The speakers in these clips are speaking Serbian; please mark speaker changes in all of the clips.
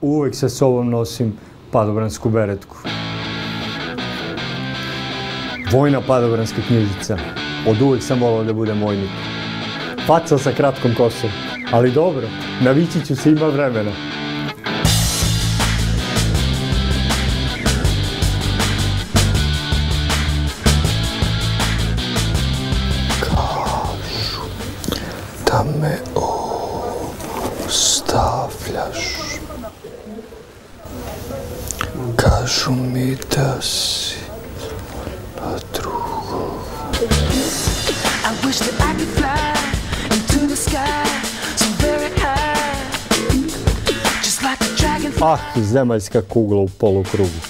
Speaker 1: uvek sa sobom nosim padobransku beretku. Vojna padobranska knjižica. Od uvek sam volao da budem vojnik. Faca sa kratkom kosom. Ali dobro, navići ću se ima vremena.
Speaker 2: Kažu mi da si na drugom.
Speaker 3: I wish that I could fly into the sky so very high. Just like a dragonfly.
Speaker 1: Ah, zemaljska kugla u polukrugu.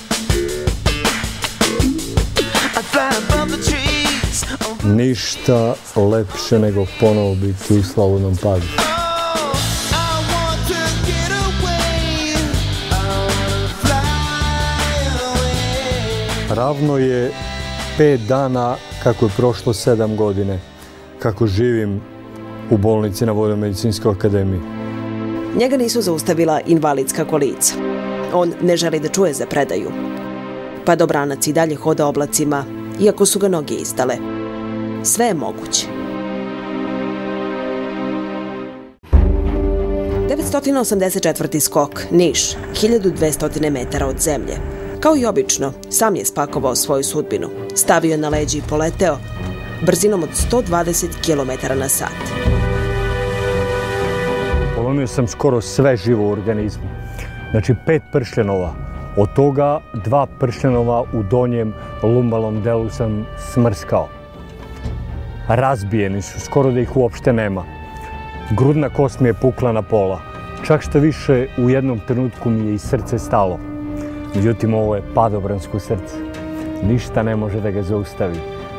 Speaker 1: Ništa lepše nego ponovo biti u slobodnom padu. Ravno je pet dana kako je prošlo sedam godine, kako živim u bolnici na Vojno-medicinskoj akademiji.
Speaker 4: Njega nisu zaustavila invalidska kolica. On ne želi da čuje za predaju. Pa dobranac i dalje hoda oblacima, iako su ga noge izdale. Sve je moguće. 984. skok, Niš, 1200 metara od zemlje. Kao i obično, sam je spakovao svoju sudbinu. Stavio na leđi i poleteo, brzinom od 120 km na sat.
Speaker 1: Polomio sam skoro sve živo u organizmu. Znači pet pršljenova. Od toga dva pršljenova u donjem lumbalnom delu sam smrskao. Razbijeni su, skoro da ih uopšte nema. Grudna kost mi je pukla na pola. Čak što više, u jednom trenutku mi je i srce stalo. Međutim, ovo je padobransko srce. Ništa ne može da ga zaustavi.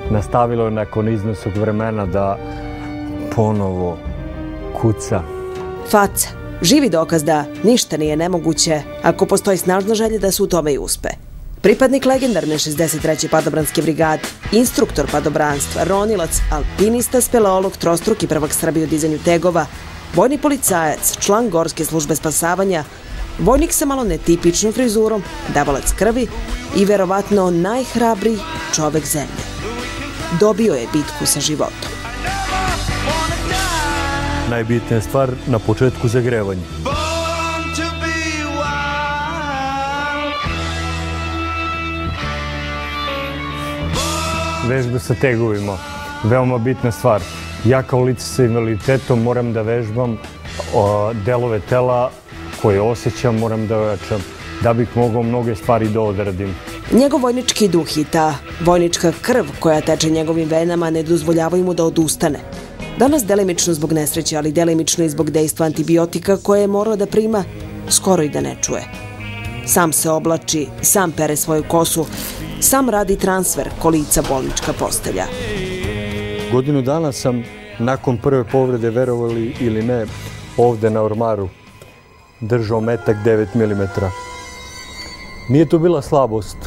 Speaker 1: Nastavilo je nakon iznosog vremena da ponovo kuca.
Speaker 4: Faca, živi dokaz da ništa nije nemoguće ako postoji snažna želja da se u tome i uspe. Pripadnik legendarne 63. padobranske brigade, instruktor padobranstva, ronilac, alpinista, speleolog, trostruki prvak Srbije u dizanju tegova, vojni policajac, član Gorske službe spasavanja, vojnik sa malo netipičnom frizurom, davalac krvi i verovatno najhrabriji čovek zemlje. Dobio je bitku sa životom.
Speaker 1: Najbitnija stvar na početku
Speaker 3: wild.
Speaker 1: Vežbe sa tegovima, veoma bitna stvar. Ja kao lice sa invaliditetom moram da vežbam o, delove tela koje osjećam, moram da ojačam da bih mogao mnoge stvari da odradim.
Speaker 4: Njegov vojnički duh i ta vojnička krv koja teče njegovim venama ne dozvoljavaju mu da odustane. Danas delimično zbog nesreće, ali delimično i zbog dejstva antibiotika koje je morao da prima, skoro i da ne čuje. Sam se oblači, sam pere svoju kosu, sam radi transfer kolica bolnička postelja.
Speaker 1: Godinu dana sam nakon prve povrede, verovali ili ne, ovde na ormaru držao metak 9 mm. Nije to bila slabost,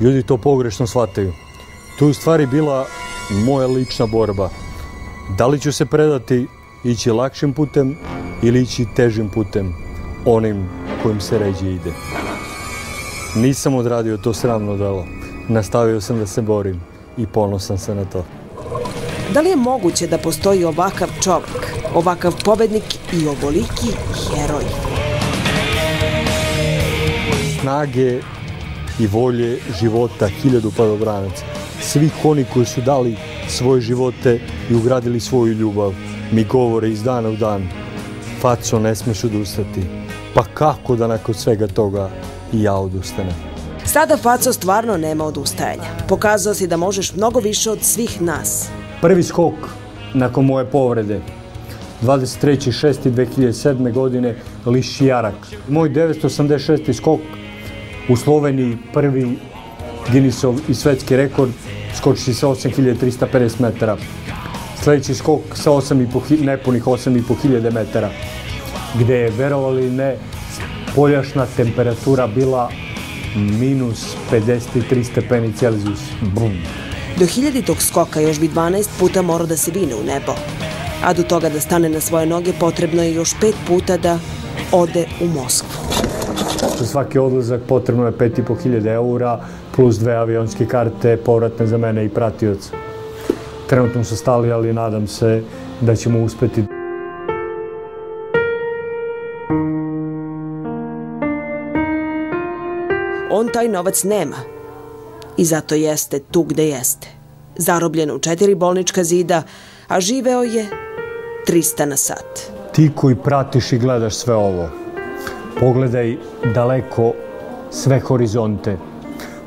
Speaker 1: ljudi to pogrešno shvataju. To je u stvari bila moja lična borba. Da li ću se predati, ići lakšim putem ili ići težim putem, onim kojim se ređe ide. Nisam odradio to sramno delo. Nastavio sam da se borim i ponosan sam na to.
Speaker 4: Da li je moguće da postoji ovakav čovek, ovakav pobednik i ovoliki heroj?
Speaker 1: Snage i volje života hiljadu padobranaca. Svih oni koji su dali svoje živote i ugradili svoju ljubav. Mi govore iz dana u dan. Faco, ne smeš odustati. Pa kako da nakon svega toga i ja odustanem?
Speaker 4: Sada Faco stvarno nema odustajanja. Pokazao si da možeš mnogo više od svih nas.
Speaker 1: Prvi skok nakon moje povrede 23.6.2007. godine Liši Jarak. Moj 986. skok u Sloveniji prvi Guinnessov i svetski rekord skoči sa 8350 metara. Sledeći skok sa 8,5, nepunih 8500 metara, gde je, verovali ne, poljašna temperatura bila minus 53 stepeni Celzijus. Bum.
Speaker 4: Do hiljaditog skoka još bi 12 puta morao da se vine u nebo. A do toga da stane na svoje noge potrebno je još pet puta da ode u Moskvu.
Speaker 1: Za svaki odlazak potrebno je 5500 eura, plus dve avionske karte, povratne za mene i pratioca. Trenutno su stali, ali nadam se da ćemo uspeti.
Speaker 4: On taj novac nema i zato jeste tu gde jeste. Zarobljen u četiri bolnička zida, a živeo je 300 na sat.
Speaker 1: Ti koji pratiš i gledaš sve ovo, pogledaj daleko sve horizonte.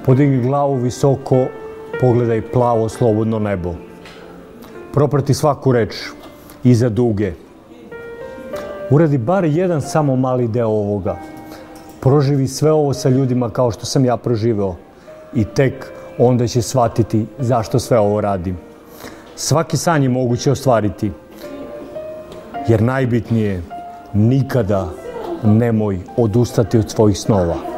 Speaker 1: Podigni glavu visoko, pogledaj plavo slobodno nebo. Proprati svaku reč, iza duge. Uradi bar jedan samo mali deo ovoga. Proživi sve ovo sa ljudima kao što sam ja proživeo. I tek onda će shvatiti zašto sve ovo radim. Svaki san je moguće ostvariti. Jer najbitnije, nikada nemoj odustati od svojih snova.